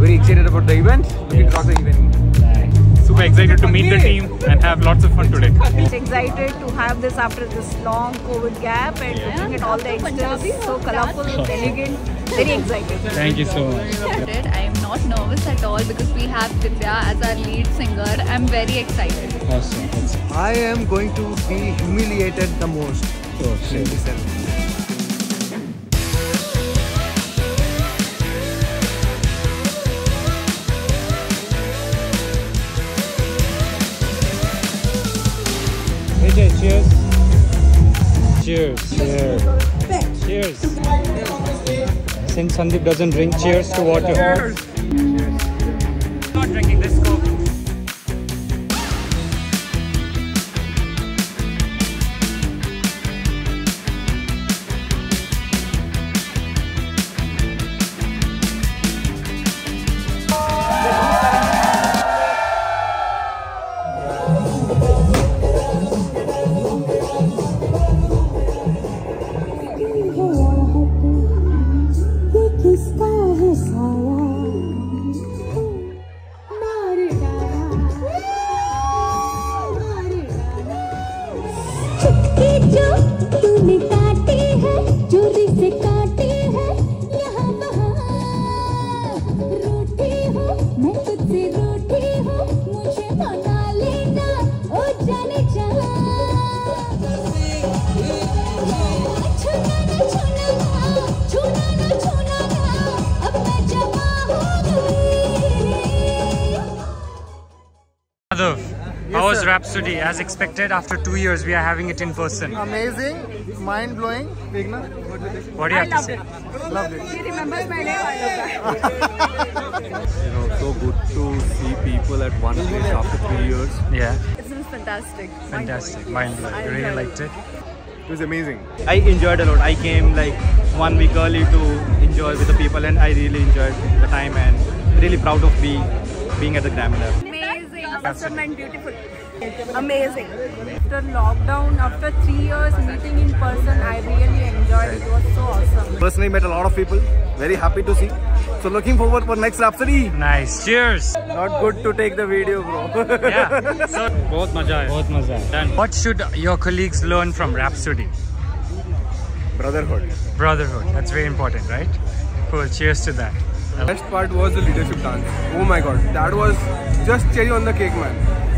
Very excited about the event. Looking to rock the event. Super excited to meet the team and have lots of fun today. excited to have this after this long COVID gap and looking at all the extras, so colorful, elegant, very excited. Thank you so much. I am not nervous at all because we have Divya as our lead singer. I'm very excited. Awesome. I am going to be humiliated the most Oh, in Cheers. Cheers. Cheers. Since Sandeep doesn't drink, cheers to water. Cheers. Not drinking this Adolf. Yes, How was Rhapsody? As expected, after two years, we are having it in person. Amazing, mind blowing. Vigna, what do you I have to say? It. Loved it. He remembers my name. You know, so good to see people at one place after three years. Yeah. It seems fantastic. Fantastic, mind blowing. Yes. Really liked it. It was amazing. I enjoyed a lot. I came like one week early to enjoy with the people, and I really enjoyed the time and really proud of being being at the Grammy Amazing, awesome and beautiful. Amazing. After lockdown, after three years meeting in person, I really enjoyed it. It was so awesome. Personally met a lot of people. Very happy to see. So looking forward for next Rhapsody. Nice. Cheers. Not good to take the video, bro. Yeah. So, बहुत मजा आया बहुत मजा आया. Done. What should your colleagues learn from Rhapsody? Brotherhood. Brotherhood. That's very important, right? Cool. Cheers to that. Best part was the leadership dance. Oh my god, that was just cherry on the cake, man.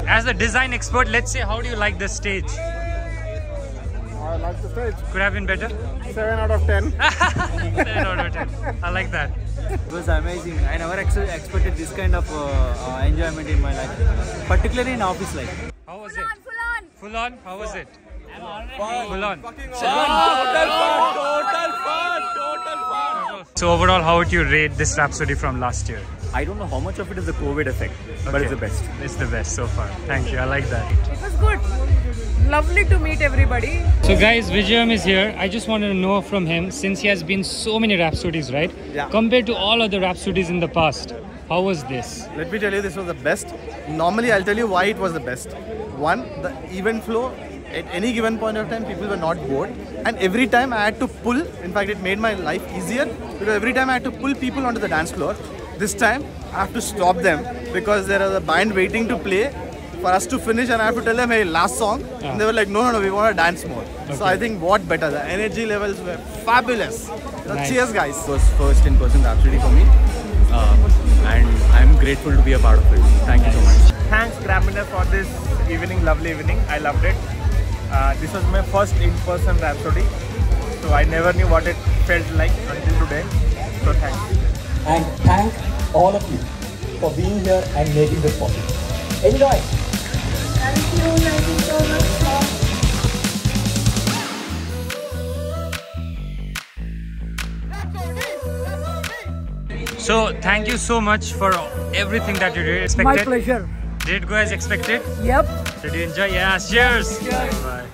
As a design expert, let's say, how do you like the stage? I like the stage. Could have been better. 7 out of 10. 10 out of 10. I like that. It was amazing. I never ex- expected this kind of uh, uh, enjoyment in my life, particularly in office life. How was it? Full on. Full on. How was it? Full on. So overall, how would you rate this Rhapsody from last year? I don't know how much of it is the COVID effect, but it's the best. It's the best so far. Thank you. I like that. It was good. Lovely to meet everybody. So guys, Vijayam is here. I just wanted to know from him, since he has been so many Rhapsodies, right? Yeah. Compared to all other Rhapsodies in the past, how was this? Let me tell you, this was the best. Normally, I'll tell you why it was the best. One, the event flow. At any given point of time, people were not bored, and every time I had to pull. In fact, it made my life easier because every time I had to pull people onto the dance floor. This time, I have to stop them because there is a band waiting to play for us to finish, and I have to tell them, "Hey, last song," and they were like, "No, no, no, we want to dance more." So I think what better? The energy levels were fabulous. So Nice. cheers, guys. It was first in person Rhapsody for me, uh, and I'm grateful to be a part of it. Thank you so much. Thanks Grammy for this evening, lovely evening. I loved it. Uh, this was my first in-person Rhapsody, so I never knew what it felt like until today. So thanks. and thank all of you for being here and making this possible. Enjoy! Thank you, thank you so much. Mom. So thank you so much for everything that you did. Expected. My pleasure. Did it go as expected? Yep. Did you enjoy? Yeah. Cheers. Bye.